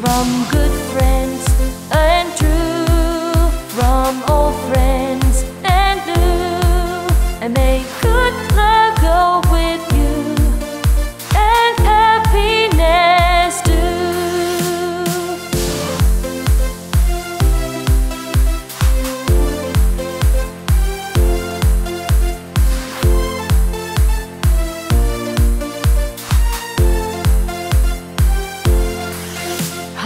From good friends